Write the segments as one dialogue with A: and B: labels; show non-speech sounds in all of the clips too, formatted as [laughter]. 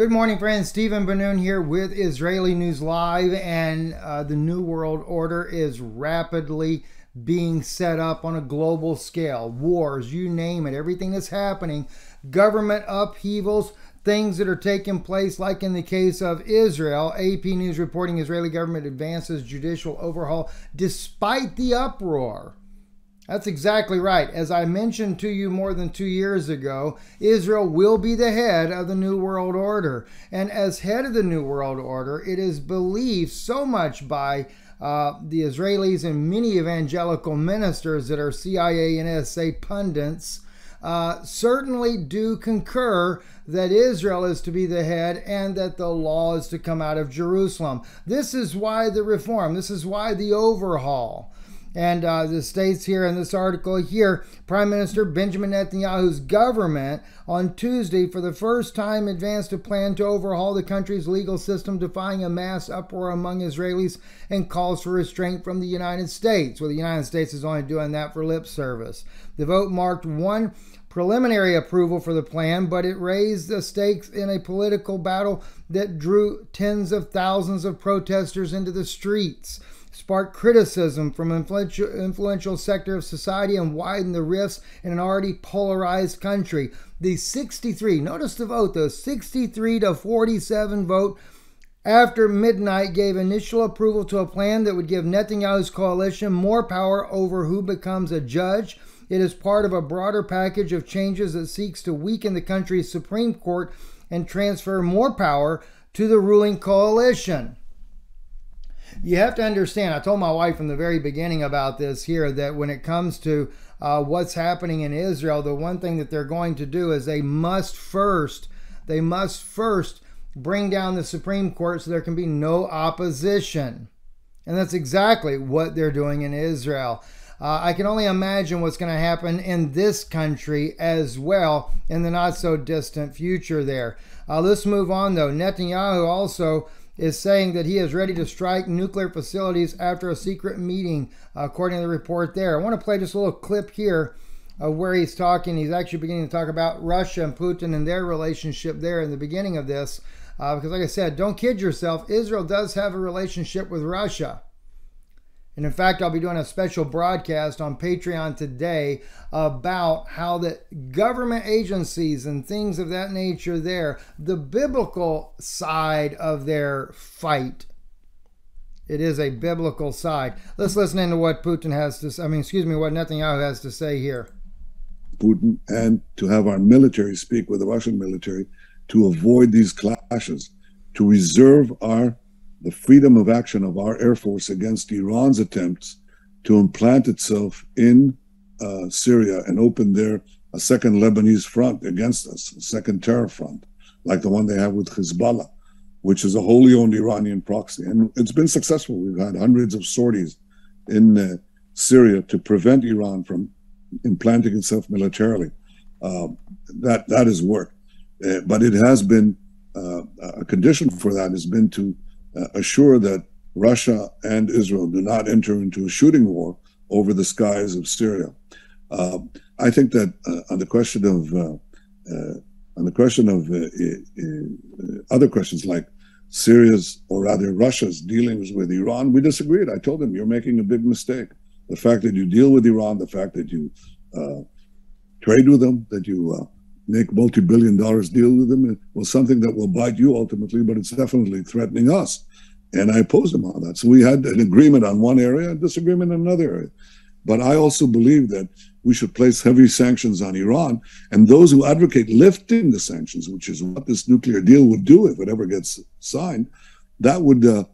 A: Good morning, friends. Stephen Ben-Nun here with Israeli News Live, and uh, the New World Order is rapidly being set up on a global scale. Wars, you name it, everything that's happening, government upheavals, things that are taking place, like in the case of Israel. AP News reporting Israeli government advances judicial overhaul despite the uproar. That's exactly right. As I mentioned to you more than two years ago, Israel will be the head of the New World Order. And as head of the New World Order, it is believed so much by uh, the Israelis and many evangelical ministers that are CIA and NSA pundits. Uh, certainly do concur that Israel is to be the head and that the law is to come out of Jerusalem. This is why the reform, this is why the overhaul. And uh, the states here in this article here Prime Minister Benjamin Netanyahu's government on Tuesday, for the first time, advanced a plan to overhaul the country's legal system, defying a mass uproar among Israelis and calls for restraint from the United States. Well, the United States is only doing that for lip service. The vote marked one preliminary approval for the plan, but it raised the stakes in a political battle that drew tens of thousands of protesters into the streets sparked criticism from influential, influential sector of society and widened the rifts in an already polarized country. The 63, notice the vote though, 63 to 47 vote after midnight gave initial approval to a plan that would give Netanyahu's coalition more power over who becomes a judge. It is part of a broader package of changes that seeks to weaken the country's Supreme Court and transfer more power to the ruling coalition you have to understand, I told my wife from the very beginning about this here that when it comes to uh, what's happening in Israel, the one thing that they're going to do is they must first, they must first bring down the Supreme Court so there can be no opposition. And that's exactly what they're doing in Israel. Uh, I can only imagine what's going to happen in this country as well in the not so distant future there. Uh, let's move on though. Netanyahu also is saying that he is ready to strike nuclear facilities after a secret meeting, according to the report there. I want to play just a little clip here of where he's talking. He's actually beginning to talk about Russia and Putin and their relationship there in the beginning of this. Uh, because, like I said, don't kid yourself, Israel does have a relationship with Russia. And in fact, I'll be doing a special broadcast on Patreon today about how the government agencies and things of that nature there, the biblical side of their fight. It is a biblical side. Let's listen into what Putin has to say. I mean, excuse me, what Netanyahu has to say here.
B: Putin and to have our military speak with the Russian military to avoid these clashes, to reserve our the freedom of action of our Air Force against Iran's attempts to implant itself in uh, Syria and open there a second Lebanese front against us, a second terror front, like the one they have with Hezbollah, which is a wholly owned Iranian proxy. And it's been successful. We've had hundreds of sorties in uh, Syria to prevent Iran from implanting itself militarily. Uh, that that has worked, uh, but it has been uh, a condition for that has been to assure that Russia and Israel do not enter into a shooting war over the skies of Syria. Uh, I think that uh, on the question of uh, uh, on the question of uh, other questions like Syria's or rather Russia's dealings with Iran, we disagreed. I told him you're making a big mistake. The fact that you deal with Iran, the fact that you trade with them, that you make multi-billion dollars deal with them was something that will bite you ultimately, but it's definitely threatening us. And I opposed him on that. So we had an agreement on one area and disagreement in another area. But I also believe that we should place heavy sanctions on Iran. And those who advocate lifting the sanctions, which is what this nuclear deal would do if it ever gets signed, that would uh,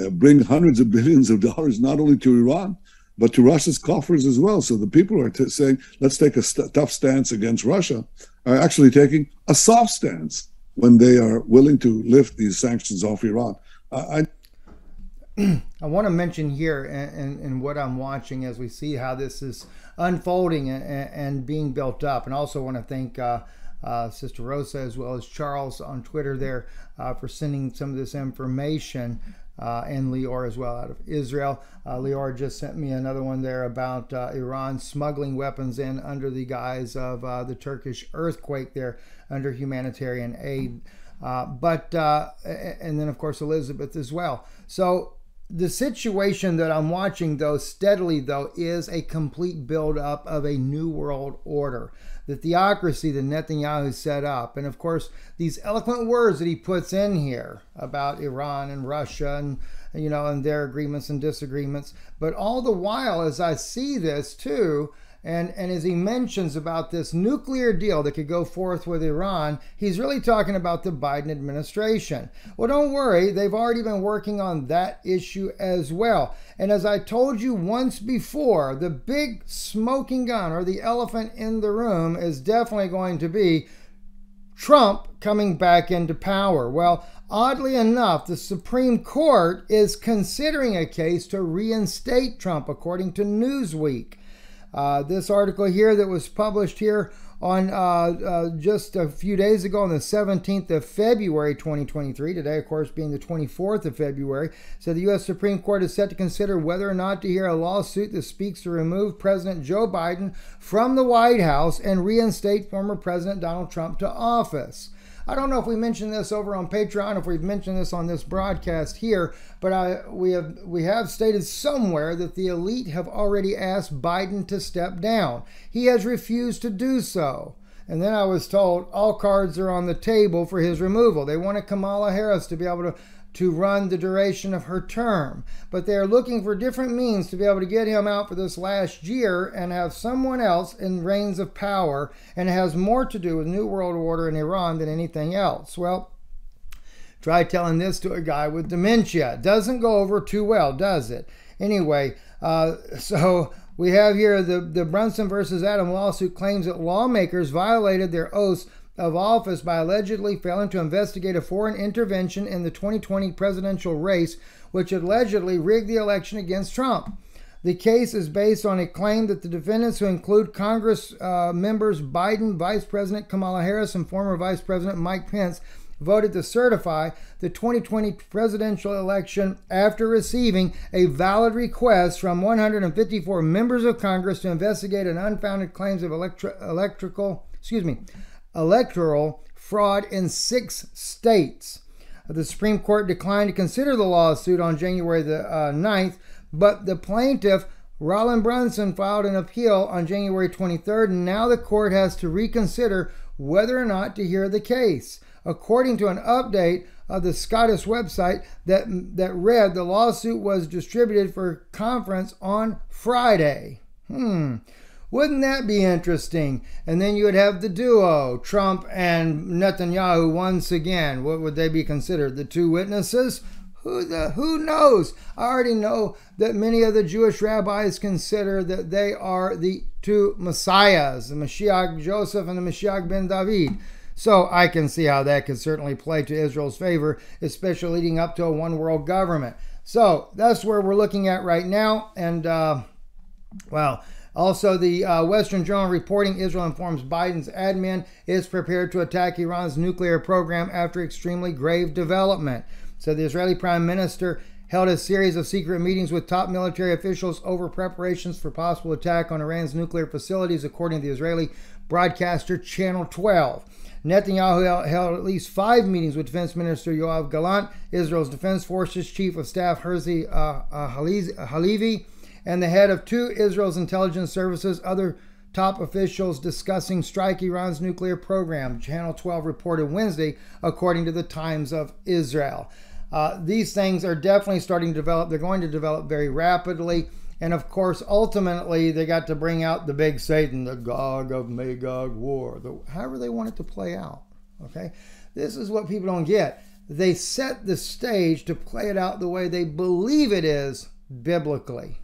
B: uh bring hundreds of billions of dollars not only to Iran, but to Russia's coffers as well. So the people who are t- saying, let's take a st- tough stance against Russia, are actually taking a soft stance when they are willing to lift these sanctions off Iran. I,
A: I [clears throat] want to mention here and, and, what I'm watching as we see how this is unfolding and, and being built up. And also want to thank uh, uh, Sister Rosa as well as Charles on Twitter there uh, for sending some of this information uh, and Lior as well out of Israel. Uh, Lior just sent me another one there about uh, Iran smuggling weapons in under the guise of uh, the Turkish earthquake there under humanitarian aid. Uh, but uh, and then of course Elizabeth as well. So the situation that I'm watching though steadily though is a complete buildup of a new world order. The theocracy that Netanyahu set up, and of course these eloquent words that he puts in here about Iran and Russia and you know and their agreements and disagreements. But all the while, as I see this too, and, and as he mentions about this nuclear deal that could go forth with Iran, he's really talking about the Biden administration. Well, don't worry, they've already been working on that issue as well. And as I told you once before, the big smoking gun or the elephant in the room is definitely going to be Trump coming back into power. Well, oddly enough, the Supreme Court is considering a case to reinstate Trump, according to Newsweek. Uh, this article here that was published here on uh, uh, just a few days ago on the 17th of February 2023, today, of course, being the 24th of February, said the U.S. Supreme Court is set to consider whether or not to hear a lawsuit that speaks to remove President Joe Biden from the White House and reinstate former President Donald Trump to office. I don't know if we mentioned this over on Patreon, if we've mentioned this on this broadcast here, but I we have we have stated somewhere that the elite have already asked Biden to step down. He has refused to do so. And then I was told all cards are on the table for his removal. They wanted Kamala Harris to be able to to run the duration of her term. But they are looking for different means to be able to get him out for this last year and have someone else in reins of power. And it has more to do with New World Order in Iran than anything else. Well, try telling this to a guy with dementia. Doesn't go over too well, does it? Anyway, uh, [laughs] so we have here the, the Brunson versus Adam lawsuit claims that lawmakers violated their oaths of office by allegedly failing to investigate a foreign intervention in the 2020 presidential race, which allegedly rigged the election against Trump. The case is based on a claim that the defendants, who include Congress uh, members Biden, Vice President Kamala Harris, and former Vice President Mike Pence, voted to certify the 2020 presidential election after receiving a valid request from 154 members of Congress to investigate an unfounded claims of electri- electrical, excuse me, electoral fraud in six states. The Supreme Court declined to consider the lawsuit on January the uh, 9th, but the plaintiff, Roland Brunson, filed an appeal on January 23rd, and now the court has to reconsider whether or not to hear the case. According to an update of the SCOTUS website that, that read, the lawsuit was distributed for conference on Friday. Hmm. Wouldn't that be interesting? And then you would have the duo, Trump and Netanyahu, once again. What would they be considered? The two witnesses? Who the who knows? I already know that many of the Jewish rabbis consider that they are the two messiahs, the Mashiach Joseph and the Mashiach ben David. So I can see how that could certainly play to Israel's favor, especially leading up to a one world government. So that's where we're looking at right now. And, uh, well, also, the uh, Western Journal reporting Israel informs Biden's admin is prepared to attack Iran's nuclear program after extremely grave development. So, the Israeli Prime Minister held a series of secret meetings with top military officials over preparations for possible attack on Iran's nuclear facilities, according to the Israeli broadcaster Channel 12. Netanyahu held at least five meetings with Defense Minister Yoav Gallant, Israel's Defense Forces Chief of Staff Herzi uh, uh, Halevi, and the head of two Israel's intelligence services, other top officials discussing strike Iran's nuclear program. Channel 12 reported Wednesday, according to the Times of Israel. Uh, these things are definitely starting to develop. They're going to develop very rapidly. And of course, ultimately, they got to bring out the big Satan, the Gog of Magog war, the, however they want it to play out. Okay? This is what people don't get. They set the stage to play it out the way they believe it is biblically.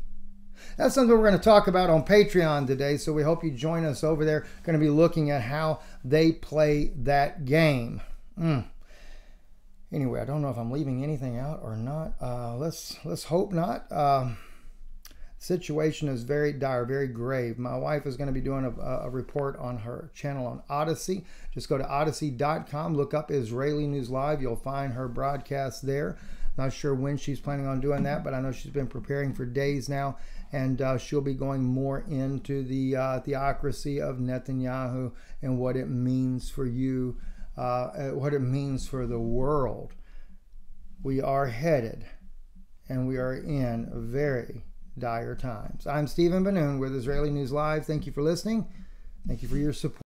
A: That's something we're going to talk about on Patreon today, so we hope you join us over there. Going to be looking at how they play that game. Mm. Anyway, I don't know if I'm leaving anything out or not. Uh, let's let's hope not. Uh, situation is very dire, very grave. My wife is going to be doing a, a, report on her channel on Odysee. Just go to odysee.com, look up Israeli News Live. You'll find her broadcast there. Not sure when she's planning on doing that, but I know she's been preparing for days now and uh, she'll be going more into the uh, theocracy of Netanyahu and what it means for you uh, what it means for the world. We are headed and we are in very dire times. I'm Stephen Ben-Nun with Israeli News Live. Thank you for listening. Thank you for your support.